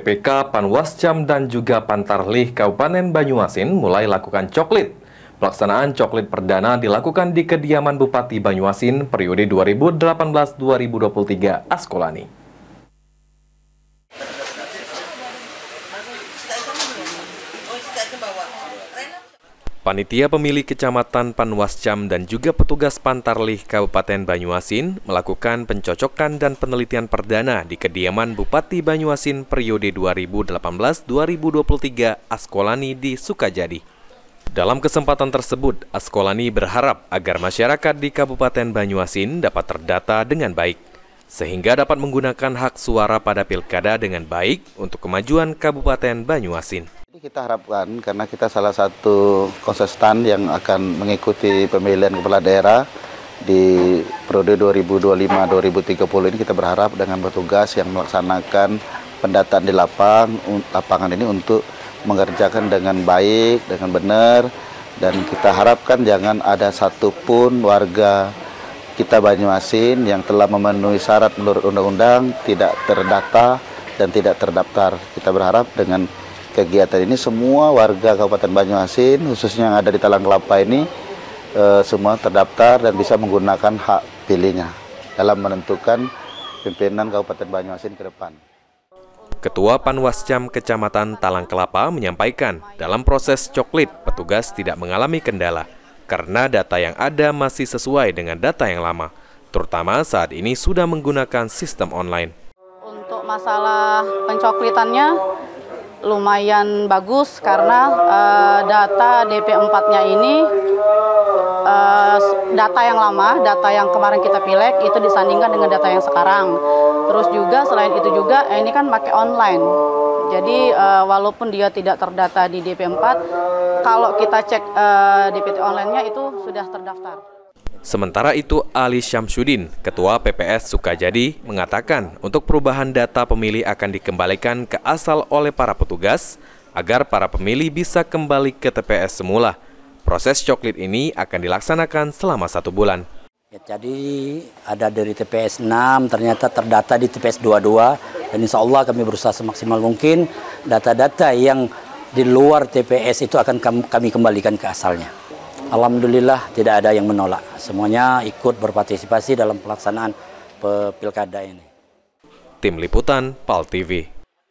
PPK Panwascam dan juga Pantarlih Kabupaten Banyuasin mulai lakukan coklit. Pelaksanaan coklit perdana dilakukan di kediaman Bupati Banyuasin periode 2018-2023 Askolani. Panitia pemilih Kecamatan Panwascam dan juga petugas Pantarlih Kabupaten Banyuasin melakukan pencocokan dan penelitian perdana di kediaman Bupati Banyuasin periode 2018-2023 Askolani di Sukajadi. Dalam kesempatan tersebut, Askolani berharap agar masyarakat di Kabupaten Banyuasin dapat terdata dengan baik, sehingga dapat menggunakan hak suara pada pilkada dengan baik untuk kemajuan Kabupaten Banyuasin. Kita harapkan karena kita salah satu konsisten yang akan mengikuti pemilihan kepala daerah di periode 2025-2030 ini kita berharap dengan petugas yang melaksanakan pendataan di lapang, lapangan ini untuk mengerjakan dengan baik, dengan benar dan kita harapkan jangan ada satupun warga kita Banyuasin yang telah memenuhi syarat menurut undang-undang tidak terdata dan tidak terdaftar. Kita berharap dengan kegiatan ini semua warga Kabupaten Banyuasin khususnya yang ada di Talang Kelapa ini e, semua terdaftar dan bisa menggunakan hak pilihnya dalam menentukan pimpinan Kabupaten Banyuasin ke depan. Ketua Panwascam Kecamatan Talang Kelapa menyampaikan dalam proses coklit petugas tidak mengalami kendala karena data yang ada masih sesuai dengan data yang lama, terutama saat ini sudah menggunakan sistem online. Untuk masalah pencoklitannya lumayan bagus karena uh, data DP4-nya ini uh, data yang lama, data yang kemarin kita pilek itu disandingkan dengan data yang sekarang. Terus juga selain itu juga eh, ini kan pakai online. Jadi uh, walaupun dia tidak terdata di DP4, kalau kita cek uh, DPT online-nya itu sudah terdaftar. Sementara itu, Ali Syamsuddin, Ketua PPS Sukajadi, mengatakan untuk perubahan data pemilih akan dikembalikan ke asal oleh para petugas agar para pemilih bisa kembali ke TPS semula. Proses coklit ini akan dilaksanakan selama satu bulan. Ya, jadi ada dari TPS 6 ternyata terdata di TPS 22 dan insya Allah kami berusaha semaksimal mungkin data-data yang di luar TPS itu akan kami kembalikan ke asalnya. Alhamdulillah tidak ada yang menolak. Semuanya ikut berpartisipasi dalam pelaksanaan pilkada ini. Tim Liputan PAL TV